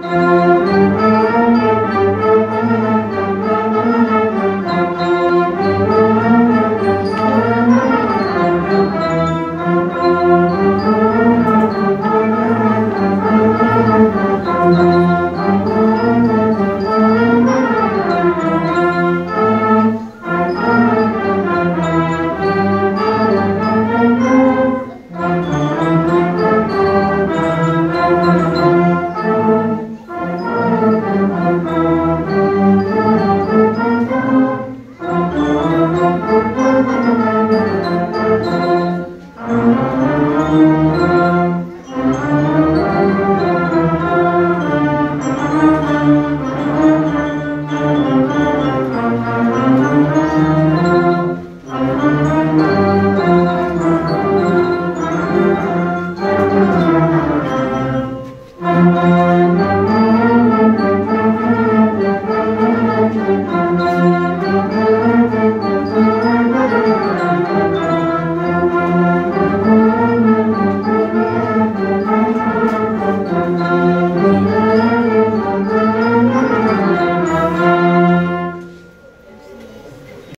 Música